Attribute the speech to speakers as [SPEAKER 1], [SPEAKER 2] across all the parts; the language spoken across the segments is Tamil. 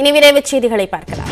[SPEAKER 1] இனி விரைவு செய்திகளை பார்க்கலாம்.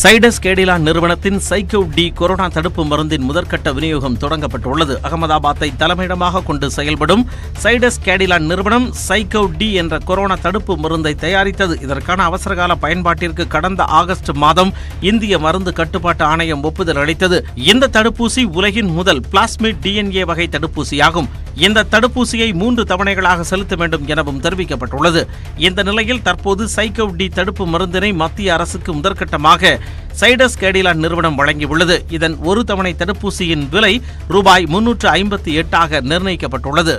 [SPEAKER 2] சைடஸ் கேடிலா நிறுவனத்தின் சைக்கோ டி கொரோனா தடுப்பு மருந்தின் முதற்கட்ட விநியோகம் தொடங்கப்பட்டுள்ளது. அகமதாபாத்தை தலைமையிடமாக கொண்டு செயல்படும் சைடஸ் கேடிலா நிறுவனம் சைக்கோ டி என்ற கொரோனா தடுப்பு மருந்தை தயாரித்தது. இதற்கான அவசரகால பயன்பாட்டிற்கு கடந்த ஆகஸ்ட் மாதம் இந்திய மருந்து கட்டுப்பாட்டு ஆணையம் ஒப்புதல் அளித்தது. இந்த தடுப்பூசி உலகின் முதல் பிளாஸ்மிட் டிஎன்ஏ வகை தடுப்பூசியாகும். இந்த தடுப்பூசியை மூன்று தவணைகளாக செலுத்த வேண்டும் எனவும் தெரிவிக்கப்பட்டுள்ளது. இந்த நிலையில் தற்போது சைக்கோ டி தடுப்பு மருந்தினை மத்திய அரசுக்கு முதற்கட்டமாக சைடஸ் கேடிலா நிறுவனம் வழங்கியுள்ளது. இதன் ஒரு தவணை தடுப்பூசியின் விலை ரூபாய் முன்னூற்று ஐம்பத்தி எட்டாக நிர்ணயிக்கப்பட்டுள்ளது.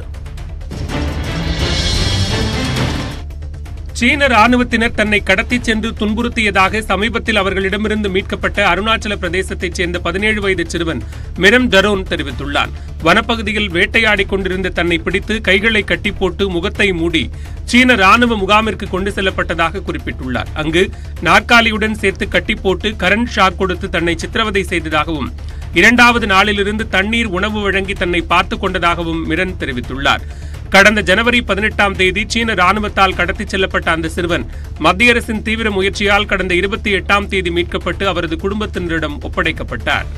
[SPEAKER 3] சீன ராணுவத்தினர் தன்னை கடத்திச் சென்று துன்புறுத்தியதாக சமீபத்தில் அவர்களிடமிருந்து மீட்கப்பட்ட அருணாச்சல பிரதேசத்தைச் சேர்ந்த பதினேழு வயது சிறுவன் மிரம் டரோன் தெரிவித்துள்ளார் வனப்பகுதியில் வேட்டையாடிக் கொண்டிருந்த தன்னை பிடித்து கைகளை கட்டி போட்டு முகத்தை மூடி சீன ராணுவ முகாமிற்கு கொண்டு செல்லப்பட்டதாக குறிப்பிட்டுள்ளார். அங்கு நாற்காலியுடன் சேர்த்து கட்டி போட்டு கரண்ட் ஷாக் கொடுத்து தன்னை சித்திரவதை செய்ததாகவும் இரண்டாவது நாளிலிருந்து தண்ணீர் உணவு வழங்கி தன்னை பார்த்துக் கொண்டதாகவும் மிரன் தெரிவித்துள்ளார். கடந்த ஜனவரி பதினெட்டாம் தேதி சீன ராணுவத்தால் கடத்திச் செல்லப்பட்ட அந்த சிறுவன் மத்திய அரசின் தீவிர முயற்சியால் கடந்த இருபத்தி எட்டாம் தேதி மீட்கப்பட்டு அவரது குடும்பத்தினரிடம் ஒப்படைக்கப்பட்டார்.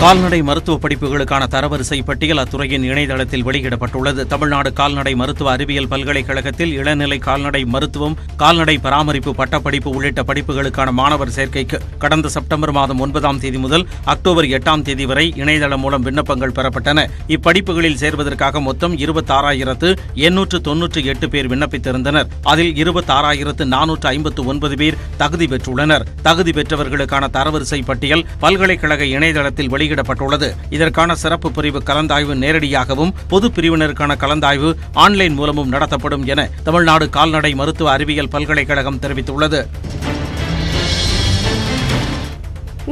[SPEAKER 2] கால்நடை மருத்துவ படிப்புகளுக்கான தரவரிசை பட்டியல் அத்துறையின் இணையதளத்தில் வெளியிடப்பட்டுள்ளது. தமிழ்நாடு கால்நடை மருத்துவ அறிவியல் பல்கலைக்கழகத்தில் இளநிலை கால்நடை மருத்துவம் கால்நடை பராமரிப்பு பட்டப்படிப்பு உள்ளிட்ட படிப்புகளுக்கான மாணவர் சேர்க்கைக்கு கடந்த செப்டம்பர் மாதம் ஒன்பதாம் தேதி முதல் அக்டோபர் எட்டாம் தேதி வரை இணையதளம் மூலம் விண்ணப்பங்கள் பெறப்பட்டன. இப்படிப்புகளில் சேர்வதற்காக மொத்தம் இருபத்தாறாயிரத்து எண்ணூற்று தொன்னூற்று எட்டு பேர் விண்ணப்பித்திருந்தனர். அதில் இருபத்தாறாயிரத்து நானூற்று ஐம்பத்து ஒன்பது பேர் தகுதி பெற்றுள்ளனர். தகுதி பெற்றவர்களுக்கான தரவரிசை பட்டியல் பல்கலைக்கழக இணையதளத்தில் வெளியிடப்பட்டுள்ளது. இதற்கான சிறப்பு பிரிவு கலந்தாய்வு நேரடியாகவும் பொது பிரிவினருக்கான கலந்தாய்வு ஆன்லைன் மூலமும் நடத்தப்படும் என தமிழ்நாடு கால்நடை மருத்துவ அறிவியல் பல்கலைக்கழகம் தெரிவித்துள்ளது.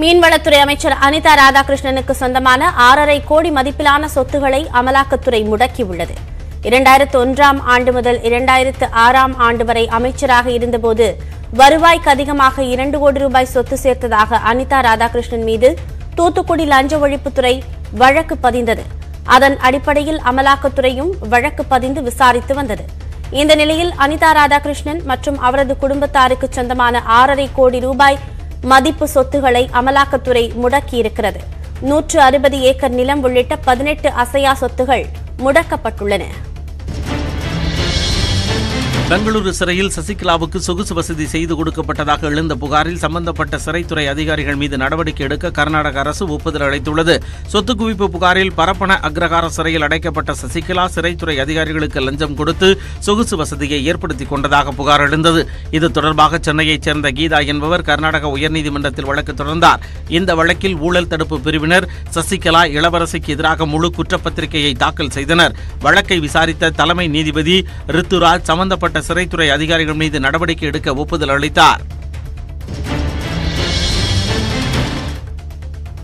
[SPEAKER 1] மீன்வளத்துறை அமைச்சர் அனிதா ராதாகிருஷ்ணனுக்கு சொந்தமான ஆறரை கோடி மதிப்பிலான சொத்துக்களை அமலாக்கத்துறை முடக்கியுள்ளது. இரண்டாயிரத்து ஒன்றாம் ஆண்டு முதல் இரண்டாயிரத்து ஆறாம் ஆண்டு வரை அமைச்சராக இருந்தபோது வருவாய்க்கு அதிகமாக இரண்டு கோடி ரூபாய் சொத்து சேர்த்ததாக அனிதா ராதாகிருஷ்ணன் மீது தூத்துக்குடி லஞ்ச ஒழிப்புத்துறை வழக்கு பதிந்தது. அதன் அடிப்படையில் அமலாக்கத்துறையும் வழக்கு பதிந்து விசாரித்து வந்தது. இந்த நிலையில் அனிதா ராதாகிருஷ்ணன் மற்றும் அவரது குடும்பத்தாருக்கு சொந்தமான ஆறரை கோடி ரூபாய் மதிப்பு சொத்துகளை அமலாக்கத்துறை முடக்கியிருக்கிறது. நூற்று அறுபது ஏக்கர் நிலம் உள்ளிட்ட பதினெட்டு அசையா சொத்துகள் முடக்கப்பட்டுள்ளன.
[SPEAKER 2] பெங்களூரு சிறையில் சசிகலாவுக்கு சொகுசு வசதி செய்து கொடுக்கப்பட்டதாக எழுந்த புகாரில் சம்பந்தப்பட்ட சிறைத்துறை அதிகாரிகள் மீது நடவடிக்கை எடுக்க கர்நாடக அரசு ஒப்புதல் அளித்துள்ளது. சொத்து குவிப்பு புகாரில் பரப்பன அக்ரகார சிறையில் அடைக்கப்பட்ட சசிகலா சிறைத்துறை அதிகாரிகளுக்கு லஞ்சம் கொடுத்து சொகுசு வசதியை ஏற்படுத்திக் கொண்டதாக புகார் எழுந்தது. இது தொடர்பாக சென்னையைச் சேர்ந்த கீதா என்பவர் கர்நாடக உயர்நீதிமன்றத்தில் வழக்கு தொடர்ந்தார். இந்த வழக்கில் ஊழல் தடுப்பு பிரிவினர் சசிகலா இளவரசிக்கு எதிராக முழு குற்றப்பத்திரிகையை தாக்கல் செய்தனர். வழக்கை விசாரித்த தலைமை நீதிபதி ரித்துராஜ் சம்பந்தப்பட்ட சிறைத்துறை அதிகாரிகள் மீது நடவடிக்கை எடுக்க ஒப்புதல் அளித்தார்.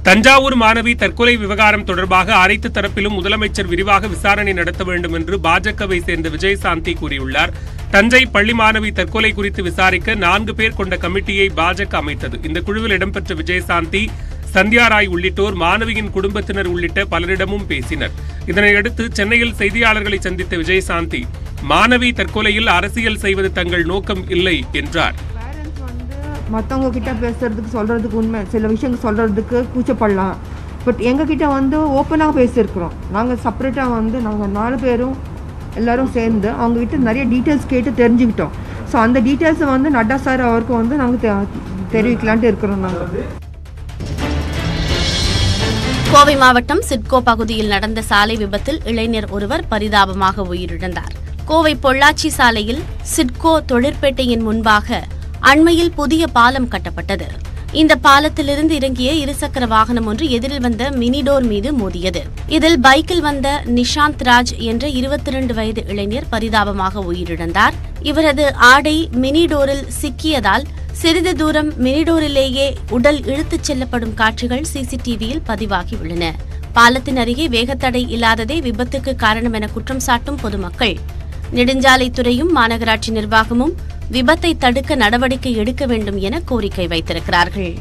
[SPEAKER 3] தஞ்சாவூர் மாணவி தற்கொலை விவகாரம் தொடர்பாக அனைத்து தரப்பிலும் முதலமைச்சர் விரிவாக விசாரணை நடத்த வேண்டும் என்று பாஜகவை சேர்ந்த விஜயசாந்தி கூறியுள்ளார். தஞ்சை பள்ளி மாணவி தற்கொலை குறித்து விசாரிக்க நான்கு பேர் கொண்ட கமிட்டியை பாஜக அமைத்தது. இந்த குழுவில் இடம்பெற்ற விஜயசாந்தி சந்தியா ராய் உள்ளிட்டோர் மாணவியின் குடும்பத்தினர் உள்ளிட்ட பலரிடமும் பேசினர். இதனையடுத்து சென்னையில் செய்தியாளர்களை சந்தித்த விஜயசாந்தி மாணவி தற்கொலையில் அரசியல் செய்வது தங்கள் நோக்கம் இல்லை என்றார்.
[SPEAKER 4] மற்றவங்க கிட்ட பேசுறதுக்கு சொல்றதுக்கு உண்மை. சில விஷயங்கள் சொல்றதுக்கு கூச்சப்படலாம். பட் எங்ககிட்ட வந்து ஓப்பனாக பேசியிருக்கிறோம். நாங்கள் செப்பரேட்டாக வந்து நாங்கள் நாலு பேரும் எல்லாரும் சேர்ந்து அவங்க கிட்ட நிறைய டீட்டெயில்ஸ் கேட்டு தெரிஞ்சுக்கிட்டோம். ஸோ அந்த டீட்டெயில்ஸை வந்து நட்டா சார் அவருக்கு வந்து நாங்கள் தெரிவிக்கலான்ட்டு இருக்கிறோம் நாங்கள்
[SPEAKER 1] கோவை மாவட்டம் சிட்கோ பகுதியில் நடந்த சாலை விபத்தில் இளைஞர் ஒருவர் பரிதாபமாக உயிரிழந்தார். கோவை பொள்ளாச்சி சாலையில் சிட்கோ தொழிற்பேட்டையின் முன்பாக அண்மையில் புதிய பாலம் கட்டப்பட்டது. இந்த பாலத்திலிருந்து இறங்கிய இருசக்கர வாகனம் ஒன்று எதிரில் வந்த மினிடோர் மீது மோதியது. இதில் பைக்கில் வந்த நிஷாந்த் ராஜ் என்ற இருபத்தி ரெண்டு வயது இளைஞர் பரிதாபமாக உயிரிழந்தார். இவரது ஆடை மினிடோரில் சிக்கியதால் சிறிது தூரம் மினிடோரிலேயே உடல் இழுத்துச் செல்லப்படும் காட்சிகள் சிசிடிவியில் பதிவாகியுள்ளன. பாலத்தின் அருகே வேகத்தடை இல்லாததே விபத்துக்கு காரணம் என குற்றம் சாட்டும் பொதுமக்கள் நெடுஞ்சாலைத்துறையும் மாநகராட்சி நிர்வாகமும் விபத்தை தடுக்க நடவடிக்கை எடுக்க வேண்டும் என கோரிக்கை வைத்திருக்கிறார்கள்.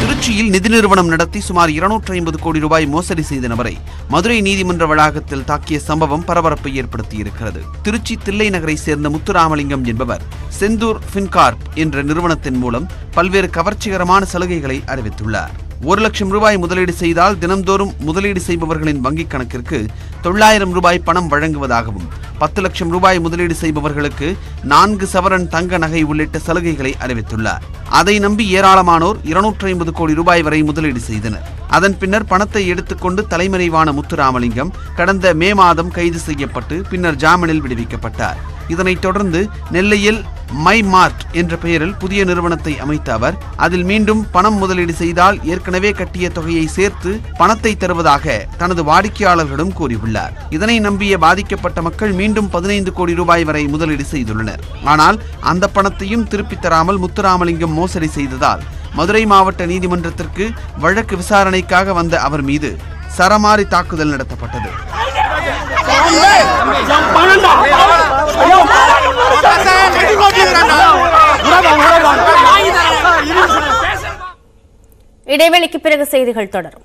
[SPEAKER 5] திருச்சியில் நிதி நிறுவனம் நடத்தி சுமார் இருநூற்றி ஐம்பது கோடி ரூபாய் மோசடி செய்த நபரை மதுரை நீதிமன்ற வளாகத்தில் தாக்கிய சம்பவம் பரபரப்பை ஏற்படுத்தியிருக்கிறது. திருச்சி தில்லை நகரை சேர்ந்த முத்துராமலிங்கம் என்பவர் செந்தூர் ஃபின்கார்ப் என்ற நிறுவனத்தின் மூலம் பல்வேறு கவர்ச்சிகரமான சலுகைகளை அறிவித்துள்ளார். ஒரு லட்சம் ரூபாய் முதலீடு செய்தால் தினம்தோறும் முதலீடு செய்பவர்களின் வங்கிக் கணக்கிற்கு தொள்ளாயிரம் ரூபாய் பணம் வழங்குவதாகவும் பத்து லட்சம் ரூபாய் முதலீடு செய்பவர்களுக்கு நான்கு சவரன் தங்க நகை உள்ளிட்ட சலுகைகளை அறிவித்துள்ளார். அதை நம்பி ஏராளமானோர் இருநூற்றி ஐம்பது கோடி ரூபாய் வரை முதலீடு செய்தனர். அதன் பின்னர் பணத்தை எடுத்துக்கொண்டு தலைமறைவான முத்துராமலிங்கம் கடந்த மே மாதம் கைது செய்யப்பட்டு பின்னர் ஜாமீனில் விடுவிக்கப்பட்டார். இதனைத் தொடர்ந்து நெல்லையில் மை மார்ட் என்ற பெயரில் புதிய நிறுவனத்தை அமைத்த அவர் அதில் மீண்டும் பணம் முதலீடு செய்தால் ஏற்கனவே கட்டிய தொகையை சேர்த்து பணத்தை தருவதாக தனது வாடிக்கையாளர்களிடம் கூறியுள்ளார். இதனை நம்பிய பாதிக்கப்பட்ட மக்கள் மீண்டும் பதினைந்து கோடி ரூபாய் வரை முதலீடு செய்துள்ளனர். ஆனால் அந்த பணத்தையும் திருப்பித் தராமல் முத்துராமலிங்கம் மோசடி செய்ததால் மதுரை மாவட்ட நீதிமன்றத்திற்கு வழக்கு விசாரணைக்காக வந்த அவர் மீது சரமாரி தாக்குதல் நடத்தப்பட்டது.
[SPEAKER 1] இடைவெளிக்கு பிறகு செய்திகள் தொடரும்.